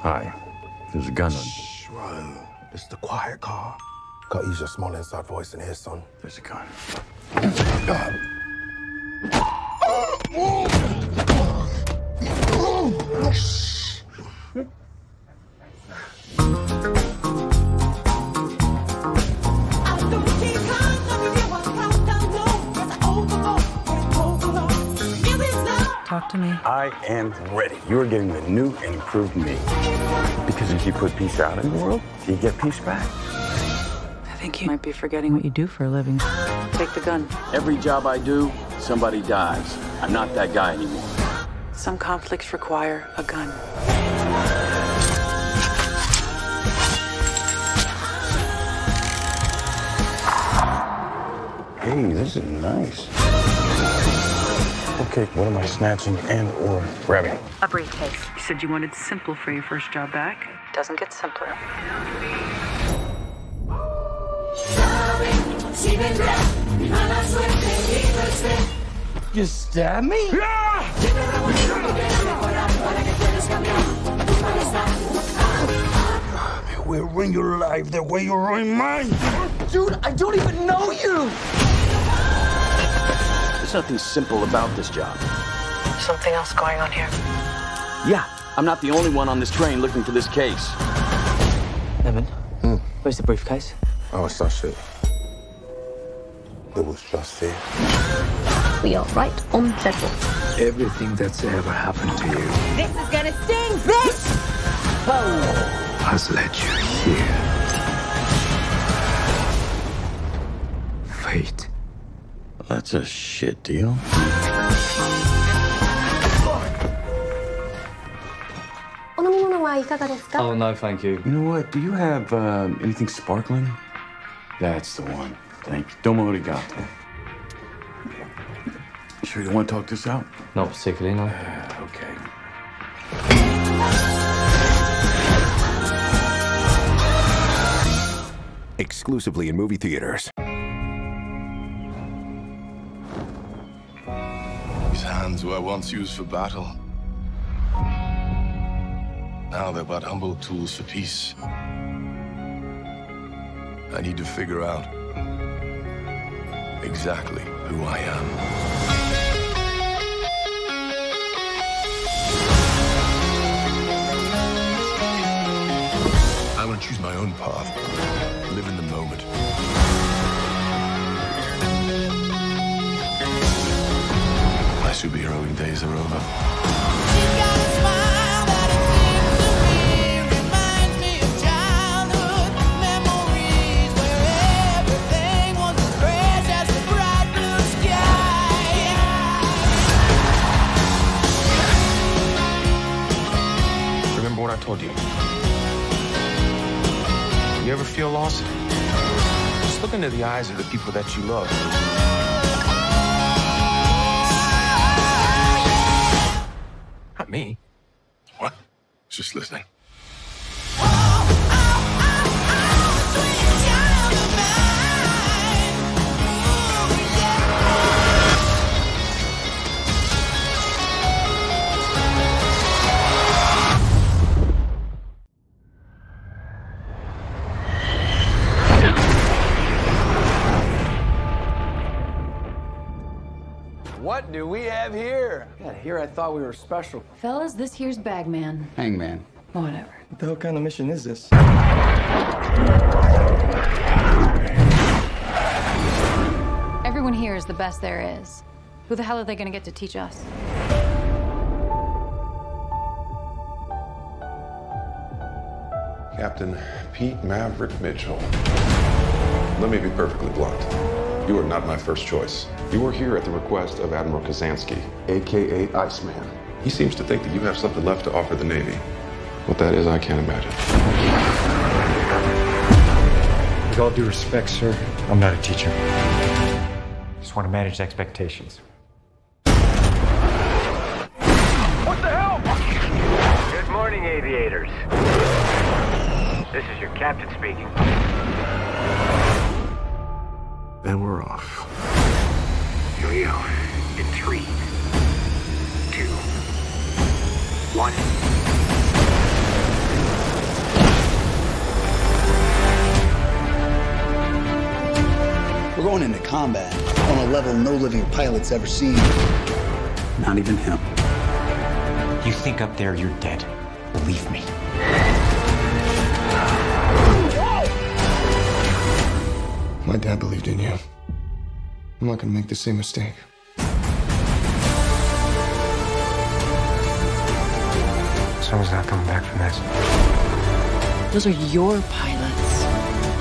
Hi. There's a gun on. Shh, Ryan. This is the quiet car. Gotta use your small inside voice in here, son. There's a gun. Talk to me. I am ready. You are getting the new and improved me. Because if you put peace out in the world, you get peace back. I think you might be forgetting what you do for a living. Take the gun. Every job I do, somebody dies. I'm not that guy anymore. Some conflicts require a gun. Hey, this is nice. Okay, what am I snatching and or grabbing? A briefcase. You said you wanted simple for your first job back. Doesn't get simpler. You stab me? Yeah! We'll ruin your life the way you ruin mine. Dude, I don't even know you! There's nothing simple about this job. Something else going on here. Yeah, I'm not the only one on this train looking for this case. Evan, where's the briefcase? Oh, it's that shit. It was just here. We are right on schedule. Everything that's ever happened to you This is gonna sting, bitch! Oh. has led you here. Fate. That's a shit deal. Oh, oh, no, thank you. You know what? Do you have um, anything sparkling? That's the one. Thank you. Domo arigato. Sure you want to talk this out? Not particularly, no. Uh, okay. Exclusively in movie theaters. Hands were once used for battle. Now they're but humble tools for peace. I need to figure out exactly who I am. I want to choose my own path, live in the moment. Days are over. Remember what I told you? You ever feel lost? Just look into the eyes of the people that you love. Me. What? Just listening. What do we have here? Yeah, here I thought we were special. Fellas, this here's Bagman. Hangman. Whatever. What the hell kind of mission is this? Everyone here is the best there is. Who the hell are they gonna get to teach us? Captain Pete Maverick Mitchell. Let me be perfectly blunt. You are not my first choice. You are here at the request of Admiral Kazansky, aka Iceman. He seems to think that you have something left to offer the Navy. What that is, I can't imagine. With all due respect, sir, I'm not a teacher. Just want to manage expectations. What the hell? Good morning, aviators. This is your captain speaking. And we're off. Here we go. In three, One. We're going into combat on a level no living pilot's ever seen. Not even him. You think up there you're dead. Believe me. My dad believed in you. I'm not gonna make the same mistake. Someone's not coming back from this. Those are your pilots.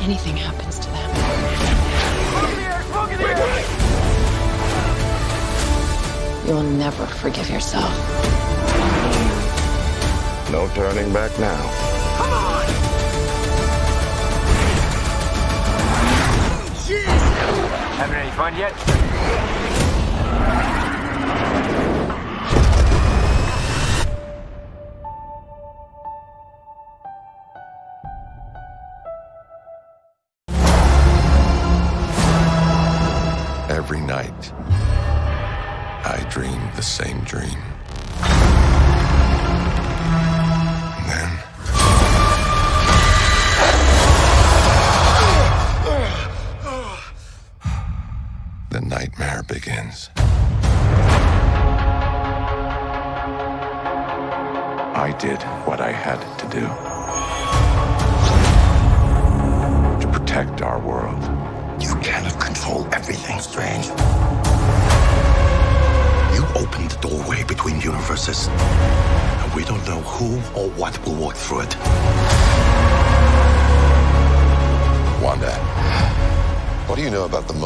Anything happens to them. You'll never forgive yourself. No turning back now. Having any fun yet? Every night, I dream the same dream.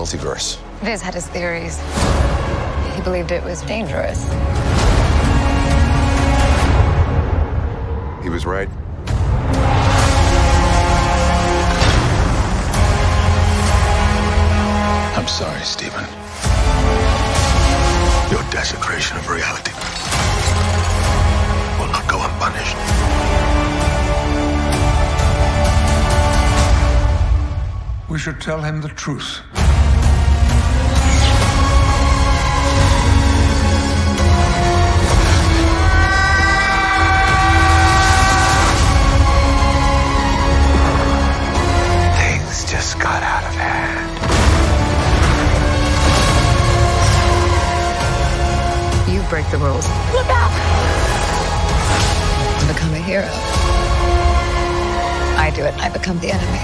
Multiverse? Viz had his theories. He believed it was dangerous. He was right. I'm sorry, Stephen. Your desecration of reality will not go unpunished. We should tell him the truth. Break the rules. Look out! Become a hero. I do it, I become the enemy.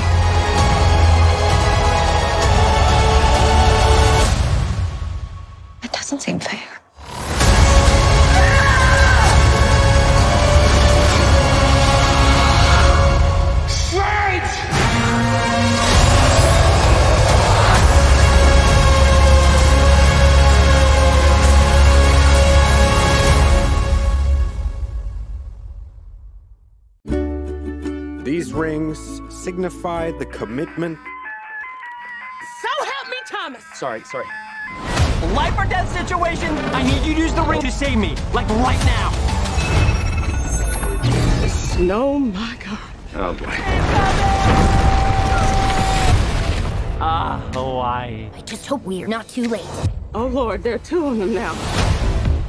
It doesn't seem fair. Signify the commitment. So help me, Thomas! Sorry, sorry. Life or death situation, I need you to use the ring to save me, like right now. Oh my god. Oh boy. Ah, Hawaii. I just hope we're not too late. Oh lord, there are two of them now.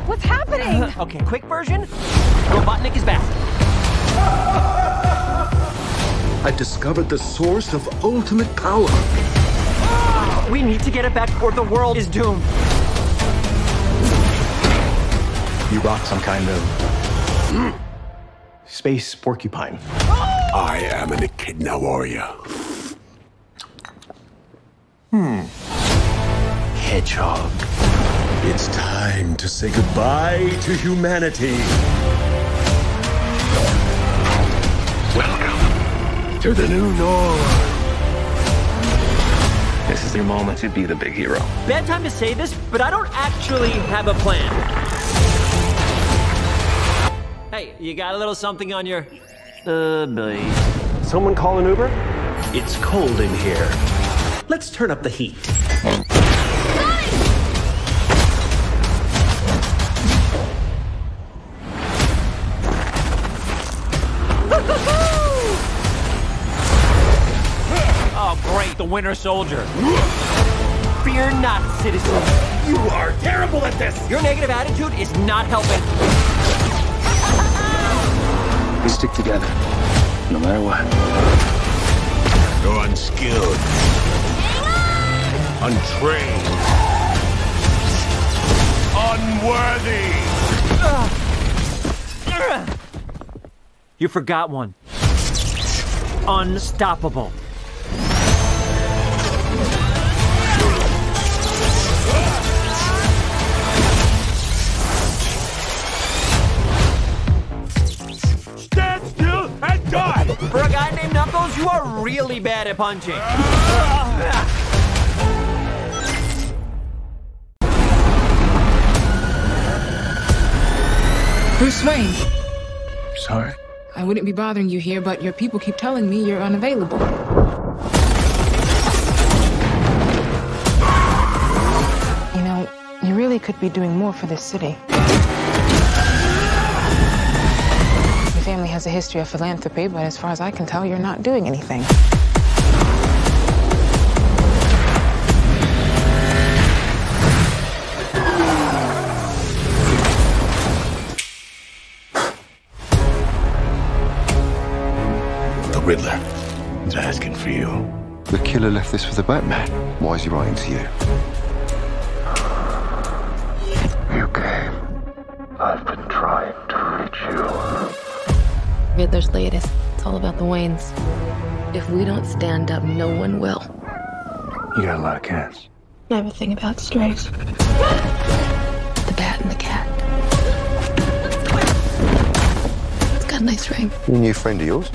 What's happening? okay, quick version. Robotnik is back. I discovered the source of ultimate power. We need to get it back or the world is doomed. You rock some kind of space porcupine. I am an echidna warrior. Hmm. Hedgehog. It's time to say goodbye to humanity. Welcome to the new norm. This is your moment to be the big hero. Bad time to say this, but I don't actually have a plan. Hey, you got a little something on your. Uh, belly. Someone call an Uber? It's cold in here. Let's turn up the heat. Great, the Winter Soldier. Fear not, citizen. You are terrible at this! Your negative attitude is not helping. We stick together, no matter what. You're unskilled, untrained, unworthy. You forgot one. Unstoppable. Really bad at punching. Bruce Wayne, Sorry. I wouldn't be bothering you here, but your people keep telling me you're unavailable. You know, you really could be doing more for this city. Family has a history of philanthropy, but as far as I can tell, you're not doing anything. The Riddler is asking for you. The killer left this for the Batman. Why is he writing to you? You Riddler's latest. It's all about the Waynes. If we don't stand up, no one will. You got a lot of cats. I have a thing about strays. The bat and the cat. It's got a nice ring. You a new friend of yours?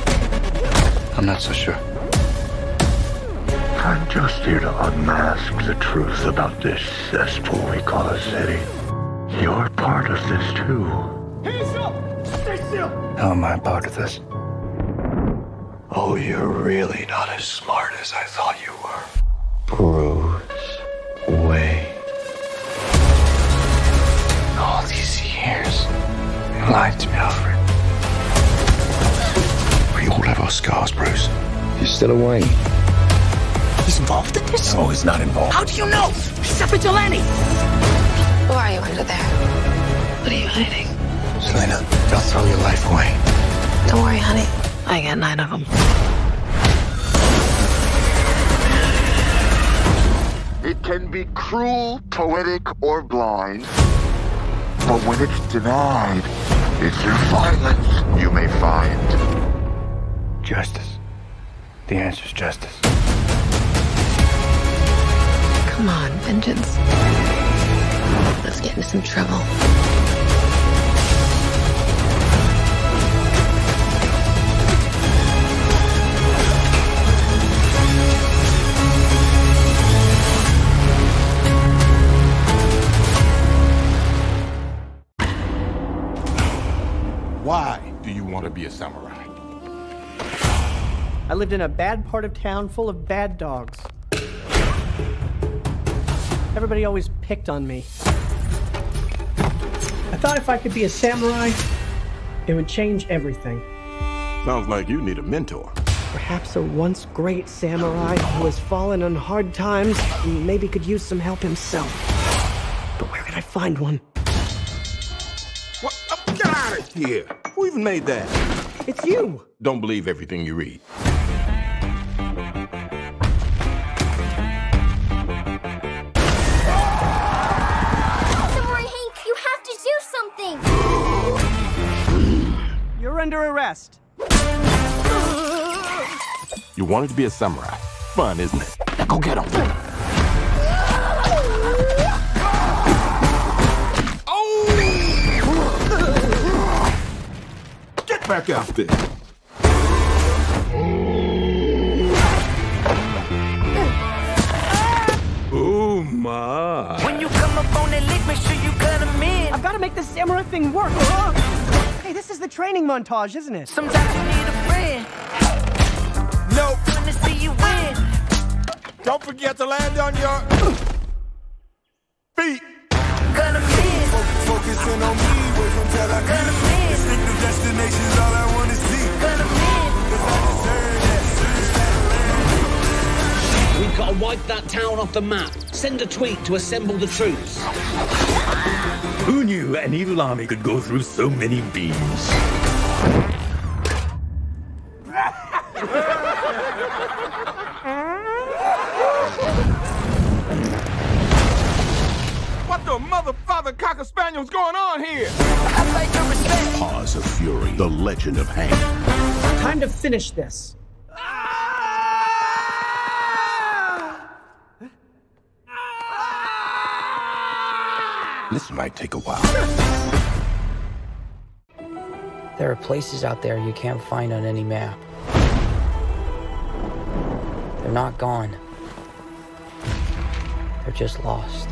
I'm not so sure. I'm just here to unmask the truth about this cesspool we call a city. You're part of this too. How am I a part of this? Oh, you're really not as smart as I thought you were. Bruce Wayne. All these years, you lied to me, Alfred. We all have our scars, Bruce. You're still away. He's involved in this? No, he's not involved. How do you know? He's a vigilante. Who are you under there? What are you hiding? Selina, don't throw your life away. Don't worry, honey. I got nine of them. It can be cruel, poetic, or blind. But when it's denied, it's through violence you may find. Justice. The answer's justice. Come on, vengeance. Let's get into some trouble. Want to be a samurai? I lived in a bad part of town full of bad dogs. Everybody always picked on me. I thought if I could be a samurai, it would change everything. Sounds like you need a mentor. Perhaps a once great samurai who has fallen on hard times and maybe could use some help himself. But where could I find one? Here! Who even made that? It's you! Don't believe everything you read. Samurai Hank, you have to do something! You're under arrest. You wanted to be a samurai. Fun, isn't it? Go get him. Back out there. Oh my. When you come up on that lick, make sure you cut him in. I've got to make this samurai thing work. Hey, this is the training montage, isn't it? Sometimes you need a friend. Nope. When to see you win. Don't forget to land on your feet. Cut him in. Focusing on me, wait until I Cut him in. Distinctive destination's all I wanna see. We've got to wipe that town off the map. Send a tweet to assemble the troops. Who knew an evil army could go through so many beams? what the mother father cocker spaniel's going on here? Paws of Fury, the legend of Hank. Time to finish this. This might take a while. There are places out there you can't find on any map. They're not gone. They're just lost.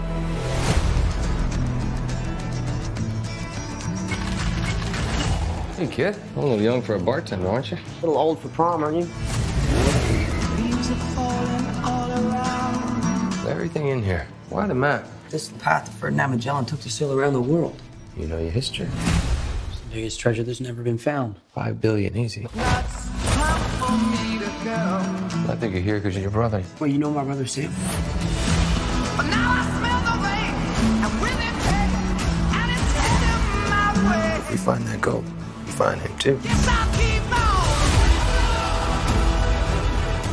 Hey, kid. A little young for a bartender, aren't you? A little old for prom, aren't you? Everything in here. Why the map? This is the path that Ferdinand Magellan took to sail around the world. You know your history. It's the biggest treasure that's never been found. Five billion, easy. I think you're here because you're your brother. Well, you know my brother Sam? If we find that gold, we find him too.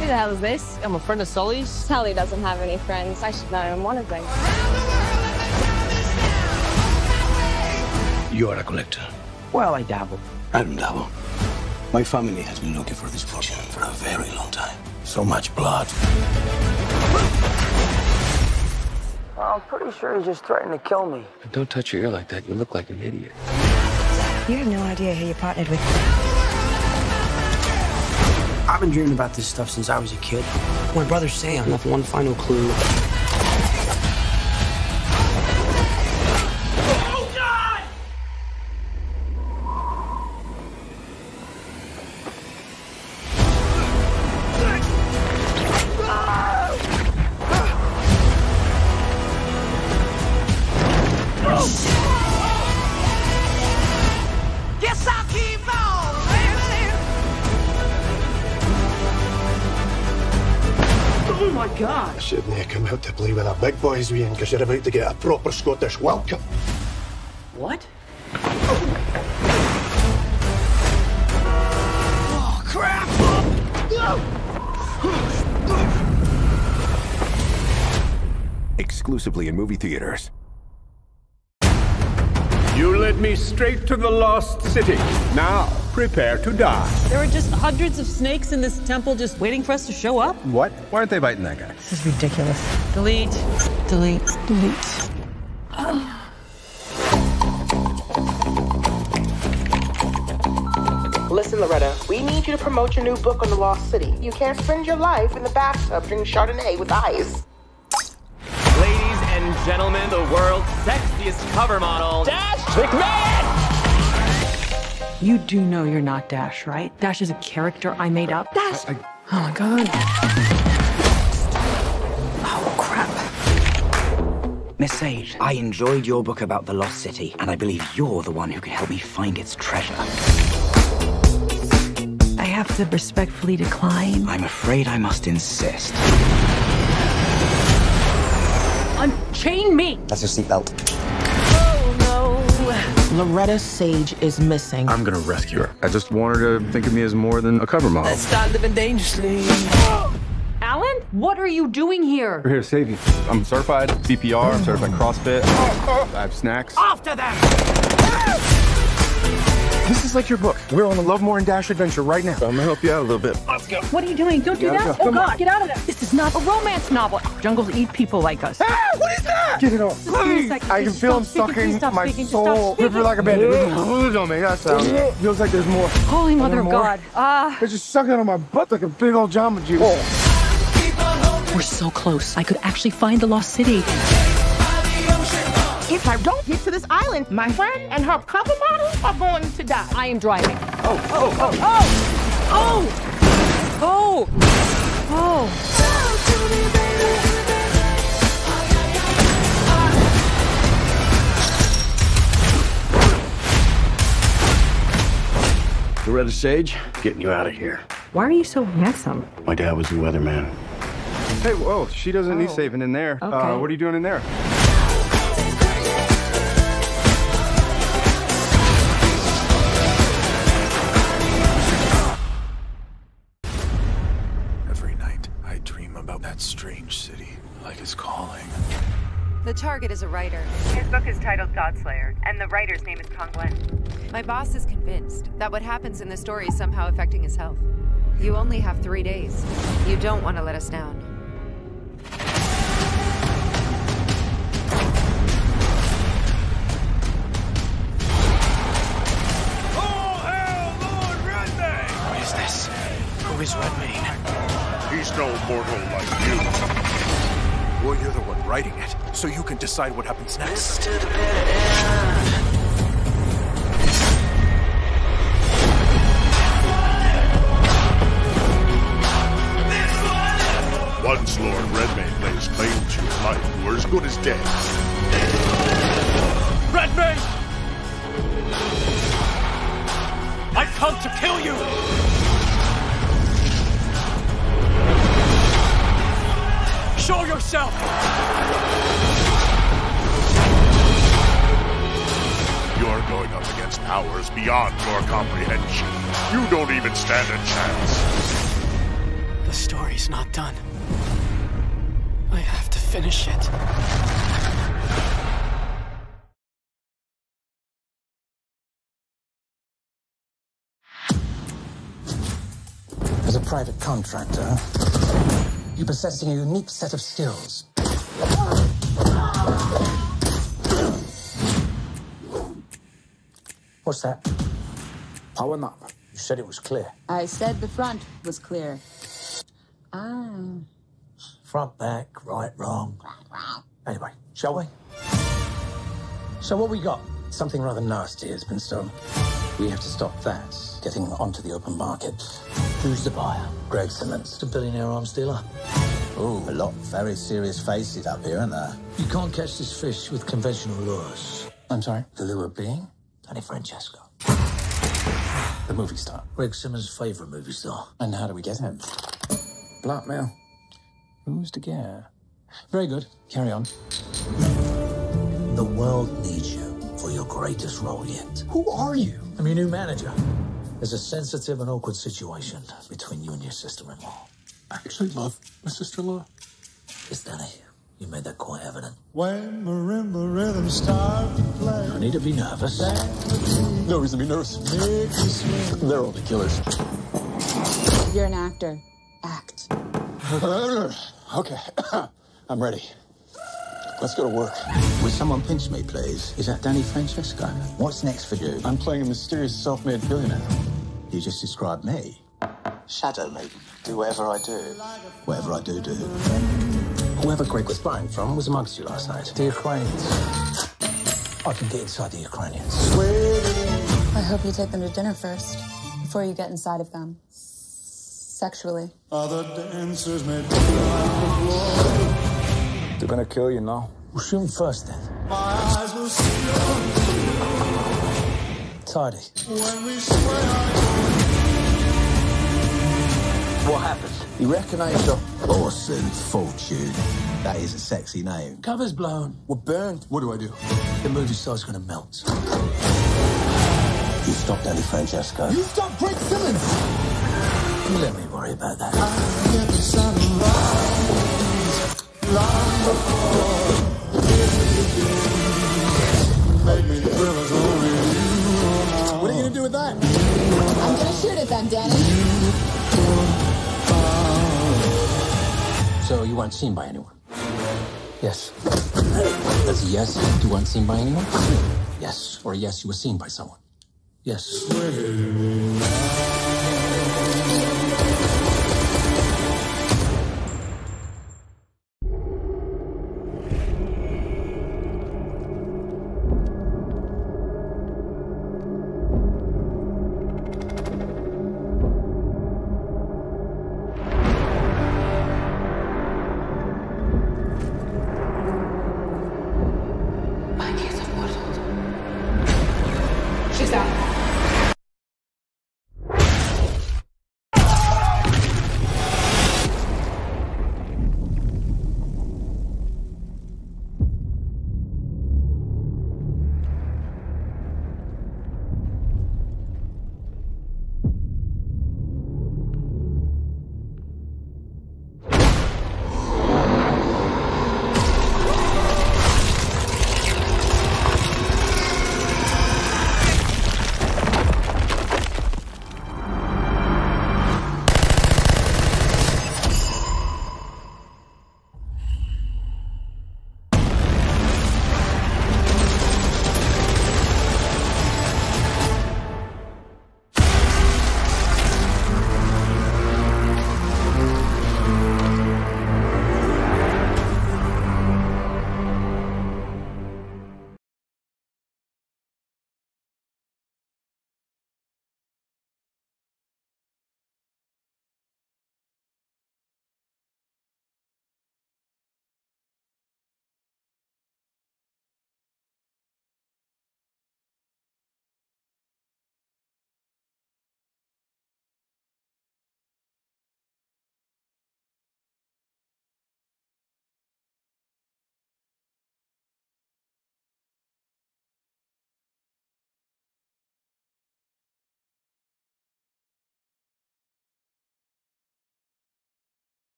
Who the hell is this? I'm a friend of Sully's. Sully doesn't have any friends. I should know him one of them. You are a collector. Well, I dabble. I don't dabble. My family has been looking for this fortune for a very long time. So much blood. I'm pretty sure he's just threatening to kill me. Don't touch your ear like that. You look like an idiot. You have no idea who you partnered with. I've been dreaming about this stuff since I was a kid. My brother Sam left one final clue. Out to play with the big boys, Ian, because you're about to get a proper Scottish welcome. What? Oh, crap! Exclusively in movie theaters. You led me straight to the lost city. Now, prepare to die. There were just hundreds of snakes in this temple just waiting for us to show up. What? Why aren't they biting that guy? This is ridiculous. Delete. Delete. Delete. Listen, Loretta, we need you to promote your new book on the Lost City. You can't spend your life in the bathtub drinking Chardonnay with ice. Ladies and gentlemen, the world's sexiest cover model, Dash McMahon! You do know you're not Dash, right? Dash is a character I made up. Dash! Oh my god. Oh, crap. Miss Sage, I enjoyed your book about the Lost City, and I believe you're the one who can help me find its treasure. I have to respectfully decline. I'm afraid I must insist. Unchain me! That's your seatbelt. Loretta Sage is missing. I'm gonna rescue her. I just want her to think of me as more than a cover model. Let's start living dangerously. Alan, what are you doing here? We're here to save you. I'm certified CPR, I'm certified CrossFit. Oh. I have snacks. After them! This is like your book. We're on a Lovemore and Dash adventure right now. I'm gonna help you out a little bit. Let's go. What are you doing? Don't do that. go. Oh Come on. god, get out of there. This is not a romance novel. Jungles eat people like us. Ah, what is that? Get it off. Just give me. I can Just feel him stop speaking. Please sucking my speaking. Just stop soul. speaking. River like a bandit. Don't make that sound. Feels like there's more. Holy mother of? God. Ah. They're just sucking on my butt like a big old Jamba Juice. We're so close. I could actually find the lost city. If I don't get to this island, my friend and her cover model are going to die. I am driving. Oh, oh, oh. Oh! Oh! Oh! Oh! oh. Loretta Sage, getting you out of here. Why are you so handsome? My dad was a weatherman. Hey, whoa, she doesn't need saving in there. Okay. Uh, what are you doing in there? Target is a writer. His book is titled Godslayer, and the writer's name is Kong Wen. My boss is convinced that what happens in the story is somehow affecting his health. You only have three days. You don't want to let us down. Oh, All hail Lord Redmane! What is this? Who is Redmane? He's no mortal like you. Writing it, so you can decide what happens next. Once Lord Redmane lays claim to your life, you are as good as dead. Redmane! I've come to kill you! Show yourself! You're going up against powers beyond your comprehension. You don't even stand a chance. The story's not done. I have to finish it. As a private contractor, you're possessing a unique set of skills. What's that? Power up. You said it was clear. I said the front was clear. Ah. Front, back, right, wrong. Anyway, shall we? So what we got? Something rather nasty has been stolen. We have to stop that getting onto the open market. Who's the buyer? Greg Simmonds, the billionaire arms dealer. Oh, a lot of very serious faces up here, aren't there? You can't catch this fish with conventional lures. I'm sorry? The lure being Danny Francesco. The movie star. Greg Simmonds' favorite movie star. And how do we get him? Blackmail. Who's to get? Very good. Carry on. The world needs you for your greatest role yet. Who are you? I'm your new manager. There's a sensitive and awkward situation between you and your sister-in-law. I actually love my sister-in-law. Yes, Danny. You made that quite evident. When marimba rhythms start to play. No need to be nervous. No reason to be nervous. They're all the killers. You're an actor. Act. okay, I'm ready. Let's go to work. Will someone pinch me, please? Is that Danny Francesco? What's next for you? I'm playing a mysterious self-made billionaire. You just described me. Shadow me. Do whatever I do. Whatever I do, do. Whoever Greg was buying from was amongst you last night. The Ukrainians. I can get inside the Ukrainians. I hope you take them to dinner first, before you get inside of them. Sexually. Other dancers may They're gonna kill you now. We'll shoot them first then. My eyes will see Tidy. when we swear. What happens? You recognize your Orson Fortune. That is a sexy name. Cover's blown. We're burned. What do I do? The movie star's gonna melt. You stop Danny Francesco. You stop Greg Simmonds! Let me worry about that. Get the sunrise long before it begins. Make me thrill as only you. What are you gonna do with that? I'm gonna shoot at them, Danny. So you weren't seen by anyone? Yes. That's a yes. You weren't seen by anyone? Yes. Or a yes, you were seen by someone? Yes.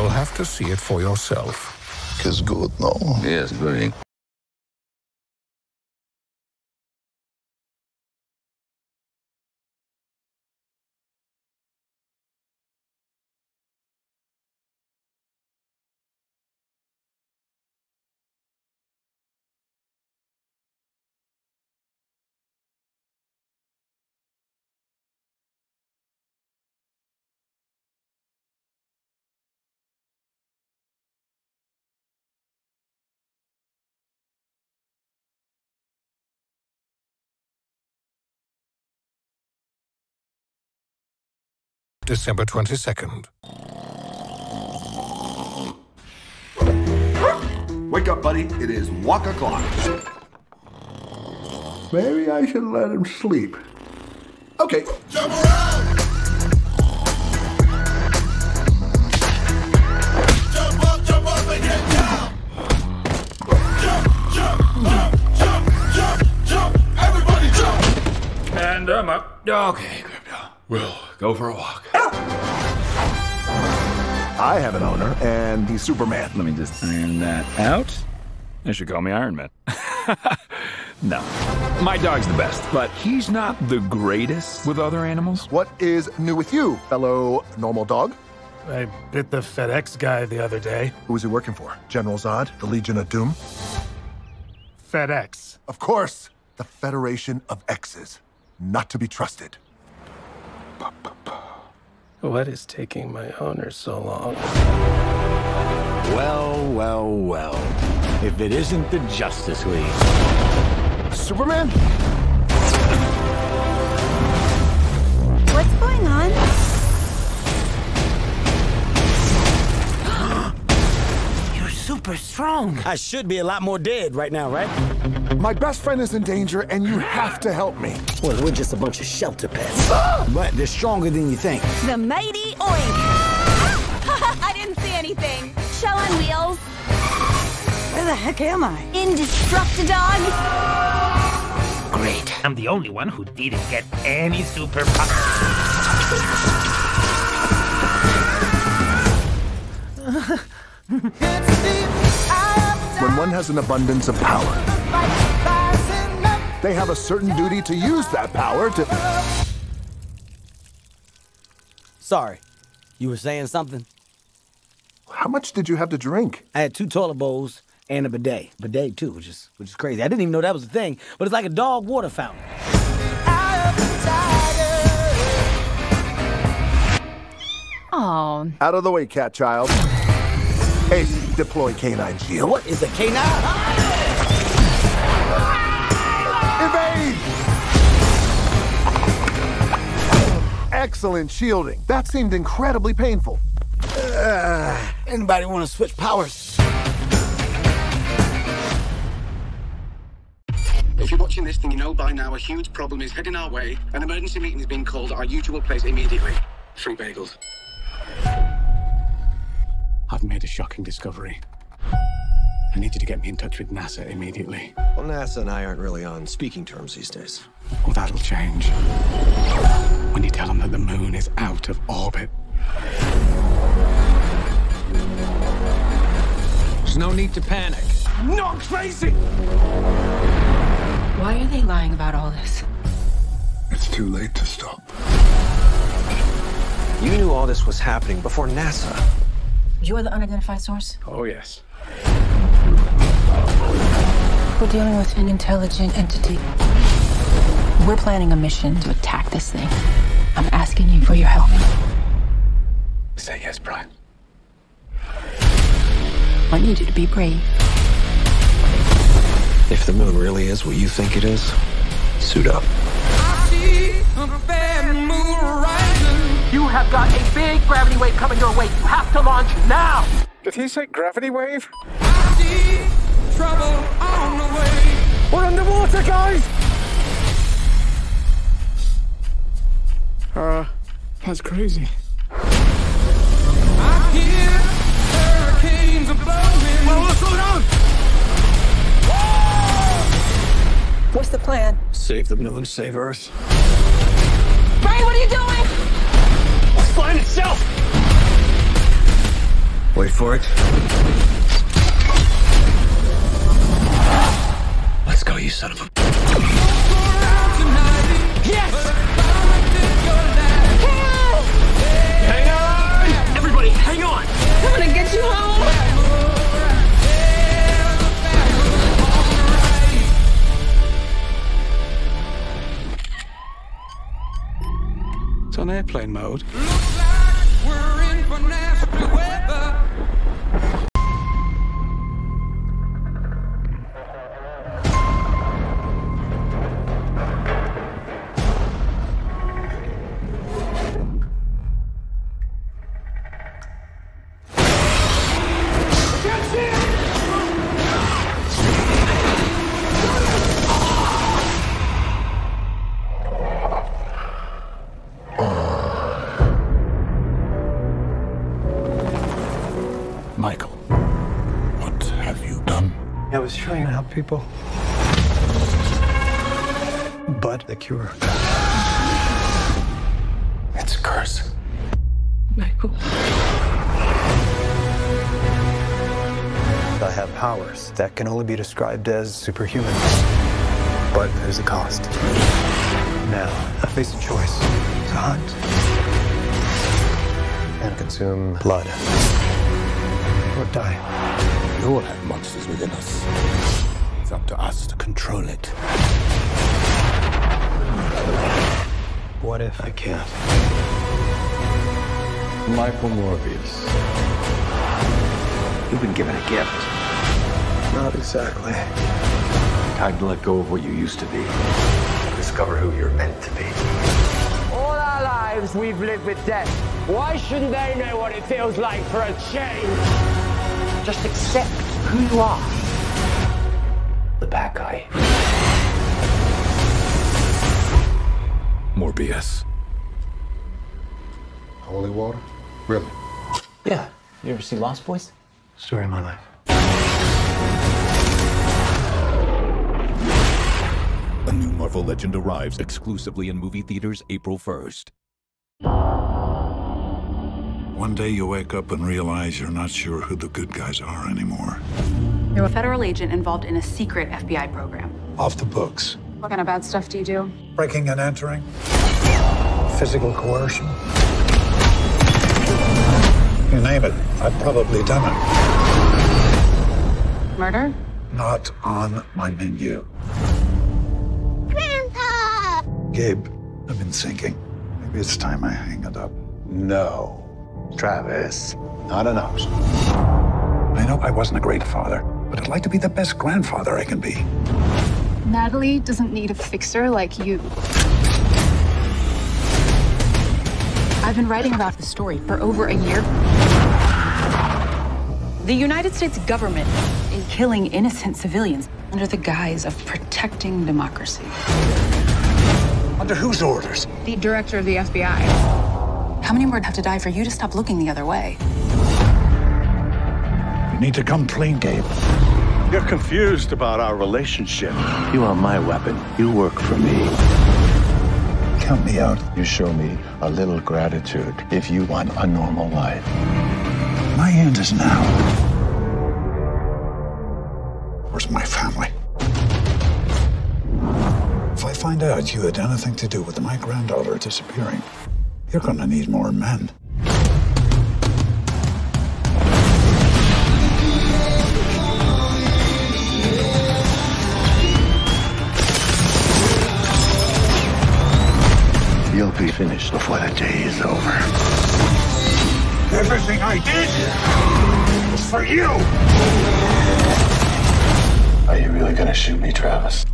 You'll have to see it for yourself. It's good, no? Yes, very. December 22nd. Wake up, buddy. It is walk o'clock. Maybe I should let him sleep. Okay. Jump around! Jump up, jump up and get down! Jump, jump, up, jump, jump, jump! Everybody jump! And I'm up. Okay, Krypto. We'll go for a walk. I have an owner, and he's Superman. Let me just iron that out. They should call me Iron Man. no. My dog's the best, but he's not the greatest with other animals. What is new with you, fellow normal dog? I bit the FedEx guy the other day. Who was he working for? General Zod? The Legion of Doom? FedEx. Of course. The Federation of X's. Not to be trusted. What is taking my owner so long? Well, well, well. If it isn't the Justice League. Superman? What's going on? Super strong. I should be a lot more dead right now, right? My best friend is in danger, and you have to help me. Well, we're just a bunch of shelter pets. but they're stronger than you think. The mighty oink! I didn't see anything. Show on wheels. Where the heck am I? Indestructidog. Great. I'm the only one who didn't get any super superpowers. When one has an abundance of power, they have a certain duty to use that power to. Sorry. You were saying something? How much did you have to drink? I had two toilet bowls and a bidet. Bidet too, which is which is crazy. I didn't even know that was a thing, but it's like a dog water fountain. Oh. Out of the way, cat child. Hey, deploy canine shield. What is a canine? Evade! Excellent shielding. That seemed incredibly painful. Uh, anybody want to switch powers? If you're watching this, then you know by now a huge problem is heading our way. An emergency meeting is being called at our usual place immediately. Free bagels. I've made a shocking discovery. I need you to get me in touch with NASA immediately. Well, NASA and I aren't really on speaking terms these days. Well, that'll change. When you tell them that the moon is out of orbit. There's no need to panic. I'm not crazy! Why are they lying about all this? It's too late to stop. You knew all this was happening before NASA. You're the unidentified source? Oh, yes. We're dealing with an intelligent entity. We're planning a mission to attack this thing. I'm asking you for your help. Say yes, Brian. I need you to be brave. If the moon really is what you think it is, suit up. You have got a big gravity wave coming your way. You have to launch now. Did he say gravity wave? Trouble on the way. We're underwater, guys! Uh, that's crazy. I hear hurricanes are blowing. Whoa, whoa, slow down! What's the plan? Save the moon, save Earth. Ray, what are you doing? Find itself! Wait for it. Let's go, you son of a. Hang on! Everybody, hang on! I'm gonna get you home! On airplane mode. People. But the cure. It's a curse. Michael. I have powers that can only be described as superhuman. But there's a cost. Now, I face a choice to hunt and consume blood. Or die. We all have monsters within us. It's up to us to control it. What if I can't? Michael Morbius. You've been given a gift. Not exactly. Time to let go of what you used to be. Discover who you're meant to be. All our lives we've lived with death. Why shouldn't they know what it feels like for a change? Just accept who you are. The bad guy. Morbius. Holy water? Really? Yeah. You ever see Lost Boys? Story of my life. A new Marvel Legend arrives exclusively in movie theaters April 1st. One day you wake up and realize you're not sure who the good guys are anymore. You're a federal agent involved in a secret FBI program. Off the books. What kind of bad stuff do you do? Breaking and entering. Physical coercion. You name it, I've probably done it. Murder? Not on my menu. Grandpa! Gabe, I've been thinking. Maybe it's time I hang it up. No. Travis, not an option. I know I wasn't a great father, but I'd like to be the best grandfather I can be. Natalie doesn't need a fixer like you. I've been writing about the story for over a year. The United States government is killing innocent civilians under the guise of protecting democracy. Under whose orders? The director of the FBI. How many more have to die for you to stop looking the other way? You need to come clean, Gabe. You're confused about our relationship. You are my weapon. You work for me. Count me out. You show me a little gratitude if you want a normal life. My end is now. Where's my family? If I find out you had anything to do with my granddaughter disappearing, you're gonna need more men. Finished before the day is over. Everything I did was for you! Are you really gonna shoot me, Travis?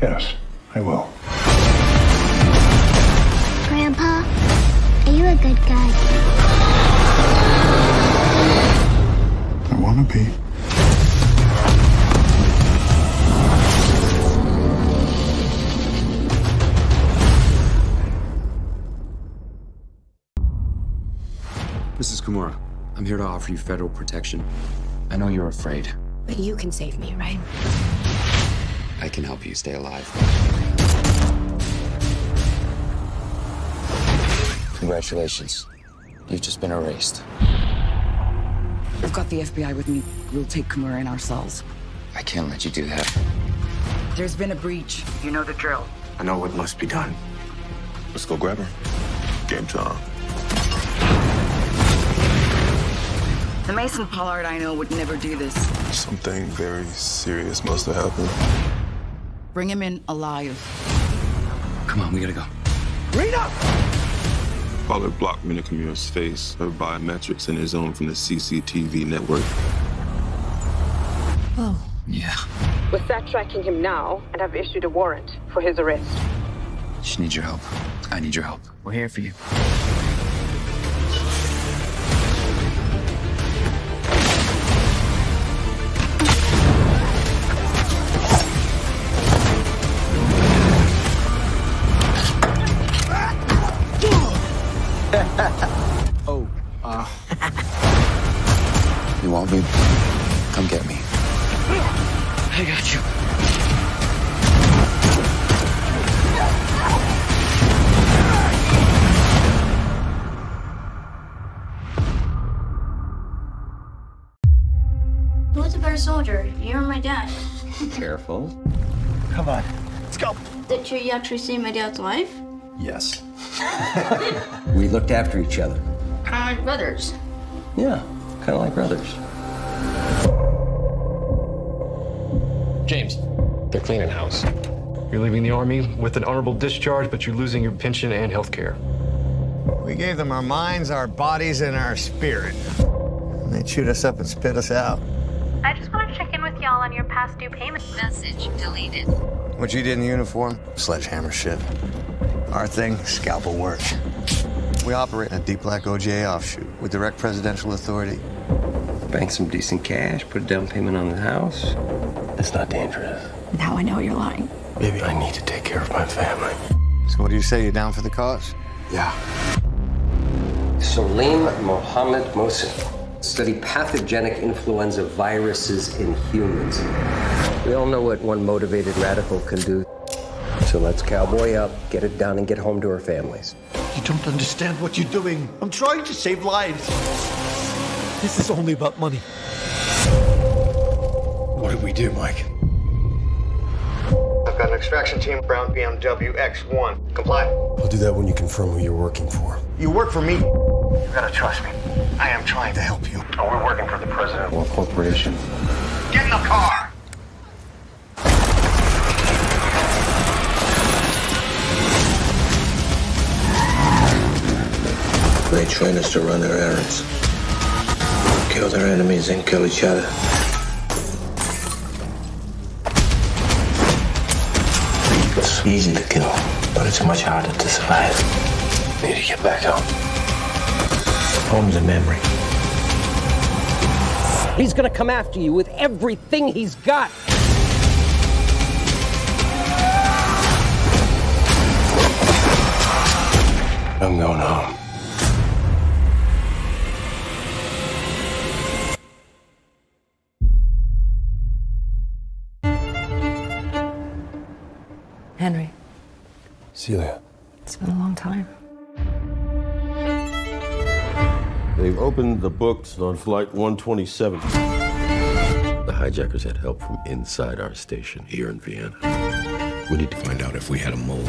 Yes, I will. Grandpa, are you a good guy? I wanna be. Mrs. Kimura, I'm here to offer you federal protection. I know you're afraid. But you can save me, right? I can help you stay alive. Congratulations. You've just been erased. We've got the FBI with me. We'll take Kimura in ourselves. I can't let you do that. There's been a breach. You know the drill. I know what must be done. Let's go grab her. Game time. The Mason Pollard I know would never do this. Something very serious must have happened. Bring him in alive. Come on, we gotta go. Rita! Pollard blocked Minnakamura's face, her biometrics, and his own from the CCTV network. Oh. Yeah. We're start tracking him now and have issued a warrant for his arrest. She needs your help. I need your help. We're here for you. You actually see my dad's wife? Yes. we looked after each other. Kind of like brothers. Yeah, kind of like brothers. James, they're cleaning house. You're leaving the army with an honorable discharge, but you're losing your pension and health care. We gave them our minds, our bodies, and our spirit. And they chewed us up and spit us out. I just want to check in with y'all on your past due payment. Message deleted. What you did in the uniform? Sledgehammer shit. Our thing, scalpel work. We operate in a deep black OJ offshoot with direct presidential authority. Bank some decent cash, put a down payment on the house. It's not dangerous. Now I know you're lying. Maybe I need to take care of my family. So what do you say? You're down for the cause? Yeah. Salim Mohammed Mohsen. Study pathogenic influenza viruses in humans. We all know what one motivated radical can do. So let's cowboy up, get it done, and get home to our families. You don't understand what you're doing. I'm trying to save lives. This is only about money. What did we do, Mike? I've got an extraction team, Brown BMW X1. Comply. I'll do that when you confirm who you're working for. You work for me. You gotta trust me. I am trying to help you. Oh, we're working for the president of a corporation. Get in the car! They train us to run their errands, kill their enemies, and kill each other. It's easy to kill, but it's much harder to survive. Need to get back home. Home's a memory. He's gonna come after you with everything he's got. I'm going home. Celia. it's been a long time. They've opened the books on Flight 127. The hijackers had help from inside our station here in Vienna. We need to find out if we had a mole.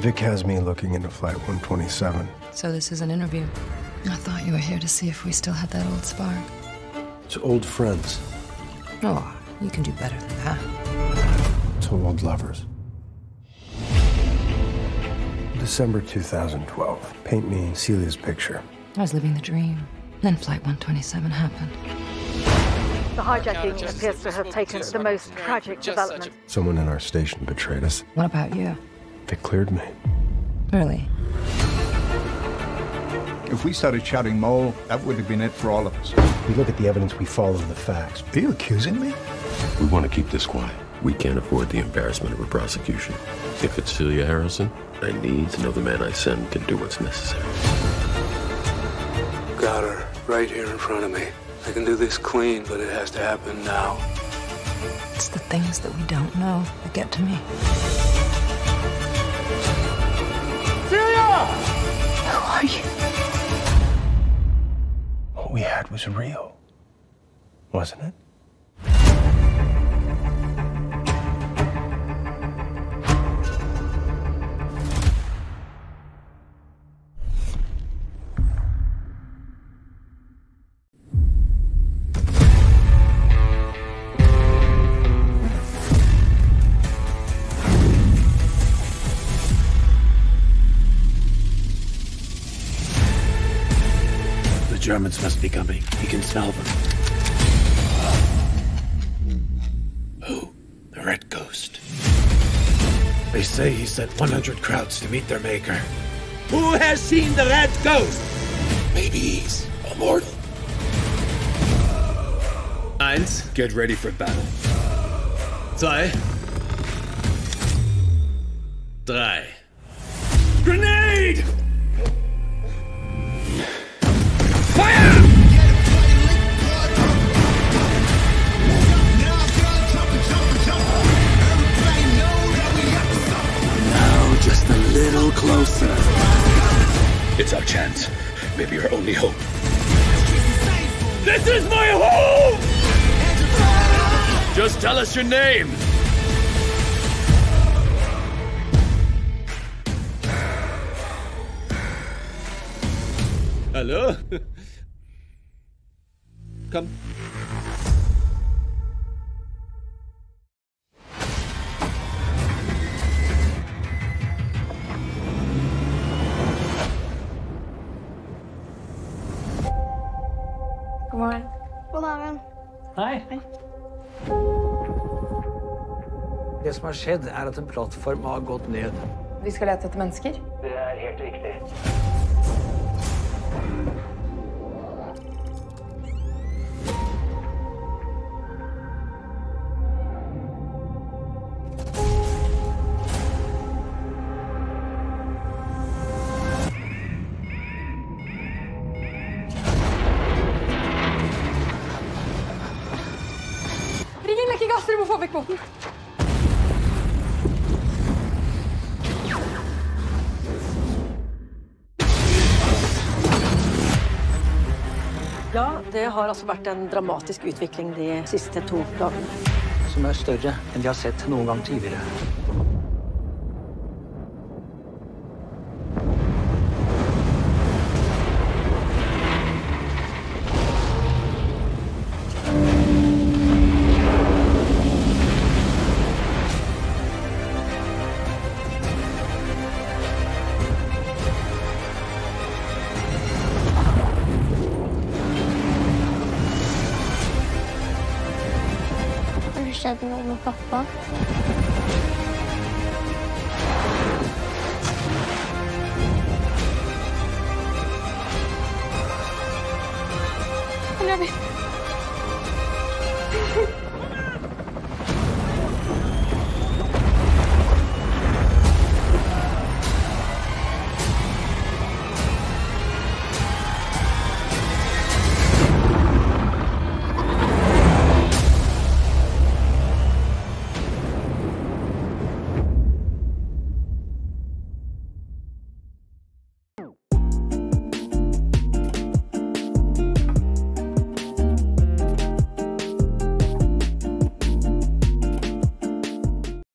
Vic has me looking into Flight 127. So this is an interview. I thought you were here to see if we still had that old spark. It's old friends. Oh, you can do better than that. Two old lovers. December 2012. Paint me Celia's picture. I was living the dream. Then Flight 127 happened. The hijacking appears to have taken the most tragic development. Someone in our station betrayed us. What about you? They cleared me. Really? If we started shouting mole, that would have been it for all of us. We look at the evidence, we follow the facts. Are you accusing me? We want to keep this quiet. We can't afford the embarrassment of a prosecution. If it's Celia Harrison, I need to know the man I send can do what's necessary. Got her right here in front of me. I can do this clean, but it has to happen now. It's the things that we don't know that get to me. Celia! Who are you? What we had was real, wasn't it? Germans must be coming. He can smell them. Who? The Red Ghost. They say he sent 100 Krauts to meet their maker. Who has seen the Red Ghost? Maybe he's immortal. Eins, get ready for battle. Zwei. Drei. Your name. Hallo? Komm. God morgen. God morgen. Hei. Det som har skjedd, er at en plattform har gått ned. Vi skal lete etter mennesker. Det er helt riktig. Ja, det har altså vært en dramatisk utvikling de siste to dagene. Som er større enn vi har sett noen gang tidligere.